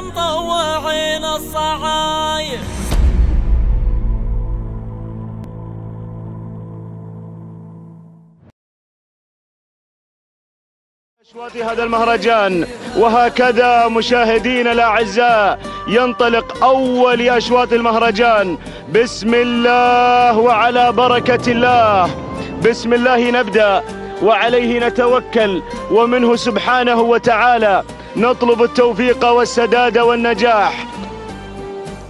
مطوعين الصعايب. أشواط هذا المهرجان وهكذا مشاهدينا الأعزاء ينطلق أول أشواط المهرجان. بسم الله وعلى بركة الله. بسم الله نبدأ وعليه نتوكل ومنه سبحانه وتعالى. نطلب التوفيق والسداد والنجاح.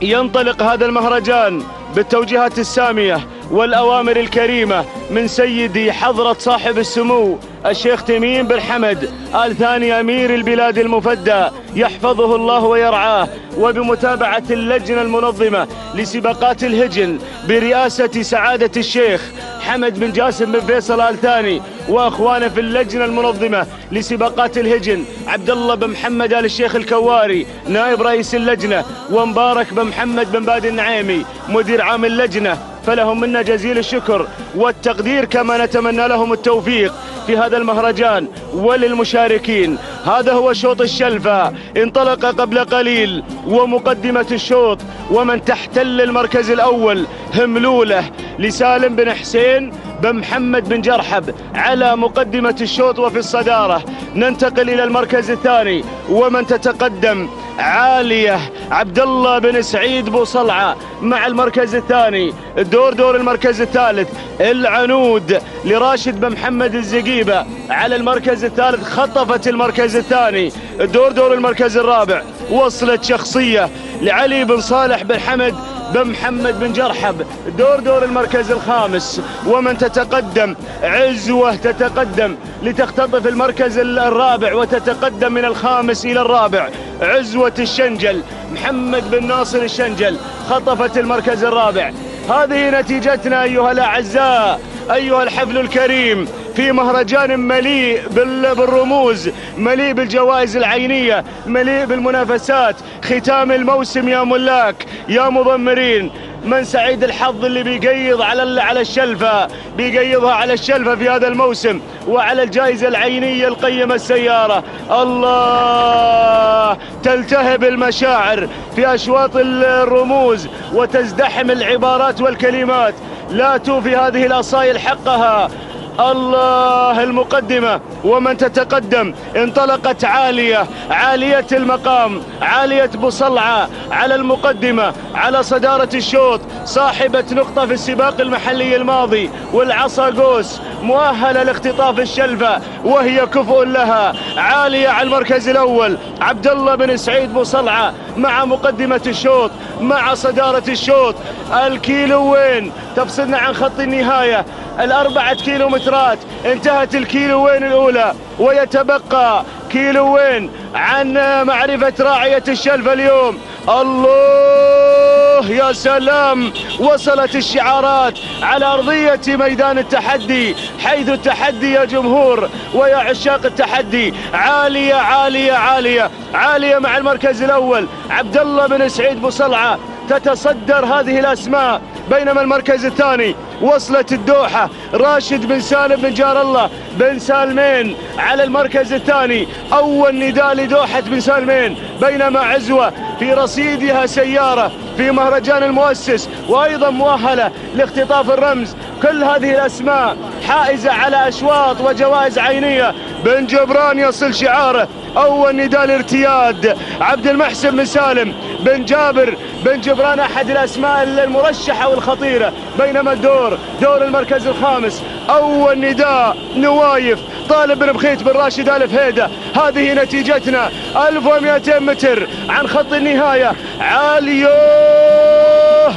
ينطلق هذا المهرجان بالتوجيهات السامية والأوامر الكريمة من سيدي حضرة صاحب السمو الشيخ تميم بن حمد آل ثاني أمير البلاد المفدى يحفظه الله ويرعاه وبمتابعة اللجنة المنظمة لسباقات الهجن برئاسة سعادة الشيخ حمد بن جاسم بن فيصل آل ثاني وأخوانه في اللجنة المنظمة لسباقات الهجن عبد الله بن محمد آل الشيخ الكواري نائب رئيس اللجنة ومبارك بن محمد بن بادي النعيمي مدير عام اللجنة فلهم منا جزيل الشكر والتقدير كما نتمنى لهم التوفيق في هذا المهرجان وللمشاركين. هذا هو شوط الشلفة انطلق قبل قليل ومقدمة الشوط ومن تحتل المركز الأول هملولة لسالم بن حسين بن محمد بن جرحب على مقدمة الشوط وفي الصدارة. ننتقل إلى المركز الثاني ومن تتقدم عالية عبد الله بن سعيد بو صلعة مع المركز الثاني. الدور دور المركز الثالث العنود لراشد بن محمد الزقيبة على المركز الثالث خطفت المركز الثاني. الدور دور المركز الرابع وصلت شخصية لعلي بن صالح بن حمد بن محمد بن جرحب دور دور المركز الخامس. ومن تتقدم عزوة تتقدم لتختطف المركز الرابع وتتقدم من الخامس إلى الرابع. عزوة الشنجل محمد بن ناصر الشنجل خطفت المركز الرابع. هذه نتيجتنا أيها الأعزاء أيها الحفل الكريم. في مهرجان مليء بالرموز مليء بالجوائز العينية مليء بالمنافسات. ختام الموسم يا ملاك يا مضمرين. من سعيد الحظ اللي بيقيض على على الشلفة بيقيضها على الشلفة في هذا الموسم وعلى الجائزة العينية القيمة السيارة. الله! تلتهب المشاعر في أشواط الرموز وتزدحم العبارات والكلمات. لا توفي هذه الأصايل حقها. الله المقدمة ومن تتقدم انطلقت عالية عالية المقام عالية بصلعة على المقدمة على صدارة الشوط صاحبة نقطة في السباق المحلي الماضي والعصا قوس مؤهلة لاختطاف الشلفة وهي كفؤ لها عالية على المركز الأول عبد الله بن سعيد بصلعة مع مقدمة الشوط مع صدارة الشوط. الكيلو وين؟ تفصلنا عن خط النهاية. الأربعة كيلومترات. انتهت الكيلوين الأولى ويتبقى كيلوين عن معرفة راعية الشلف اليوم. الله يا سلام! وصلت الشعارات على أرضية ميدان التحدي حيث التحدي يا جمهور ويا عشاق التحدي. عالية عالية عالية عالية مع المركز الأول. عبد الله بن سعيد بصلعة تتصدر هذه الأسماء. بينما المركز الثاني وصلت الدوحة. راشد بن سالم بن جار الله بن سالمين على المركز الثاني. أول نداء لدوحة بن سالمين. بينما عزوة في رصيدها سيارة في مهرجان المؤسس. وأيضا مؤهلة لاختطاف الرمز. كل هذه الأسماء حائزة على أشواط وجوائز عينية. بن جبران يصل شعاره. أول نداء الارتياد عبد المحسن بن سالم بن جابر بن جبران أحد الأسماء المرشحة والخطيرة بينما الدور دور المركز الخامس أول نداء نوايف طالب بن بخيت بن راشد آل فهيدة. هذه نتيجتنا 1200 متر عن خط النهاية. عالية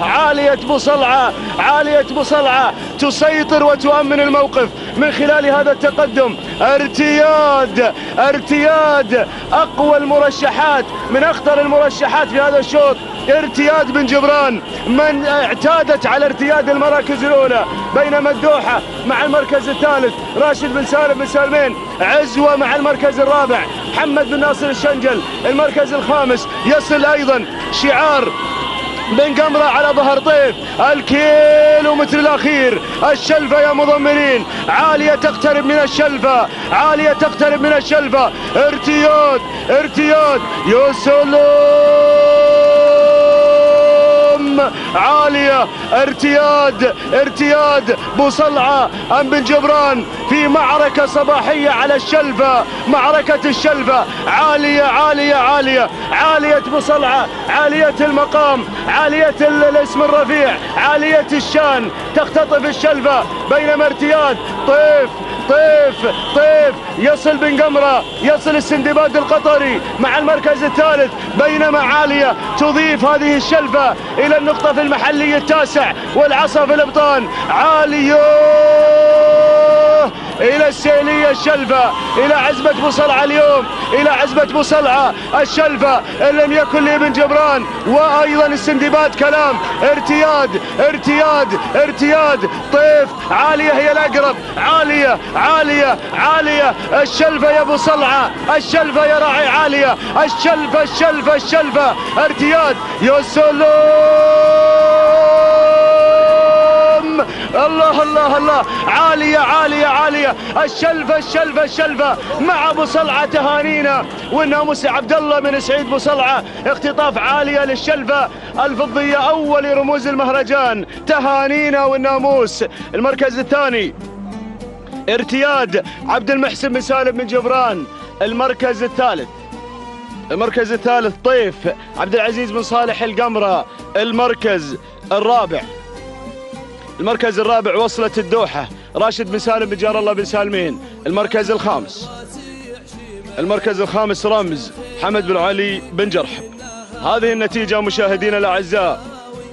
عالية بصلعة عالية بصلعة تسيطر وتؤمن الموقف من خلال هذا التقدم. ارتياد ارتياد أقوى المرشحات من أخطر المرشحات في هذا الشوط. ارتياد بن جبران من اعتادت على ارتياد المراكز الأولى بينما الدوحة مع المركز الثالث راشد بن سالم بن سالمين عزوة مع المركز الرابع محمد بن ناصر الشنجل المركز الخامس يصل أيضا شعار بن قمرة على ظهر طيف. الكيلو متر الأخير. الشلفة يا مضمرين. عالية تقترب من الشلفة. عالية تقترب من الشلفة. ارتياد ارتياد. يا سلام عالية. ارتياد ارتياد. بوصلعة. أم بن جبران. في معركة صباحية على الشلفة معركة الشلفة. عالية عالية عالية. عالية بوصلعة عالية المقام عالية ال- الاسم الرفيع عالية الشان. تختطف الشلفة بينما ارتياد. طيف طيف طيف. يصل بن قمرة يصل السندباد القطري مع المركز الثالث. بينما عالية تضيف هذه الشلفة إلى النقطة في المحلي التاسع والعصا في الإبطان. عالية إلى السيلية الشلفة إلى عزبة بوصلعة اليوم إلى عزبة بوصلعة الشلفة إن لم يكن لابن جبران وأيضا السندباد كلام ارتياد ارتياد ارتياد طيف عالية هي الأقرب عالية عالية عالية الشلفة يا بوصلعة الشلفة يا راعي عالية الشلفة الشلفة الشلفة ارتياد يا الله الله الله. عالية عالية عالية. الشلفة الشلفة الشلفة. مع أبو صلعة تهانينا. والناموس عبد الله من سعيد أبو صلعة. اختطاف عالية للشلفة الفضية أول رموز المهرجان. تهانينا والناموس المركز الثاني ارتياد عبد المحسن بن سالم بن جبران. المركز الثالث المركز الثالث طيف عبد العزيز بن صالح القمرة. المركز الرابع المركز الرابع وصلت الدوحة. راشد بن سالم بن جار الله بن سالمين. المركز الخامس. المركز الخامس رمز حمد بن علي بن جرحب هذه النتيجة مشاهدينا الأعزاء.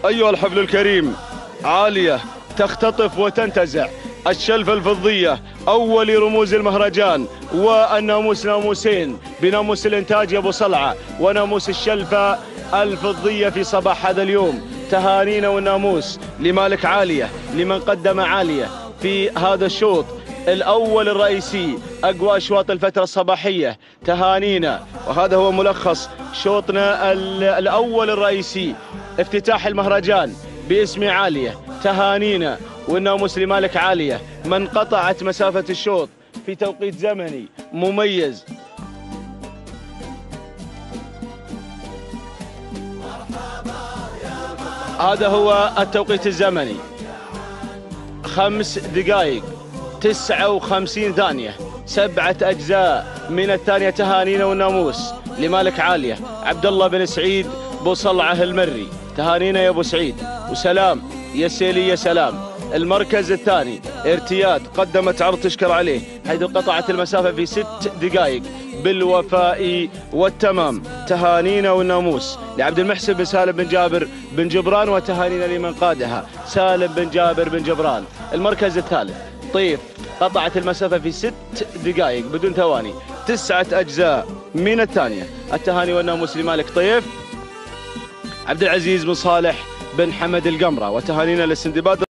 أيها الحفل الكريم عالية تختطف وتنتزع. الشلفة الفضية أول رموز المهرجان. والناموس ناموسين. بناموس الإنتاج أبو صلعة. وناموس الشلفة الفضية في صباح هذا اليوم. تهانينا والناموس لمالك عالية لمن قدم عالية. في هذا الشوط الأول الرئيسي أقوى أشواط الفترة الصباحية تهانينا وهذا هو ملخص شوطنا ال- الأول الرئيسي. افتتاح المهرجان باسم عالية تهانينا والناموس لمالك عالية. من قطعت مسافة الشوط في توقيت زمني مميز. هذا هو التوقيت الزمني. خمس دقائق تسعة وخمسين ثانية. سبعة أجزاء. من الثانية تهانينا والناموس لمالك عالية. عبد الله بن سعيد بوصلعة المري. تهانينا يا أبو سعيد. وسلام. يا سيلي يا سلام. المركز الثاني ارتياد قدمت عرض تشكر عليه حيث قطعت المسافة في ست دقائق. بالوفاء والتمام. تهانينا والناموس لعبد المحسن بن سالم بن جابر بن جبران وتهانينا لمن قادها. سالم بن جابر بن جبران. المركز الثالث. طيف. قطعت المسافة في ست دقائق بدون ثواني. تسعة أجزاء من الثانية. التهاني والناموس لمالك طيف. عبد العزيز بن صالح بن حمد القمرة. وتهانينا للسندباد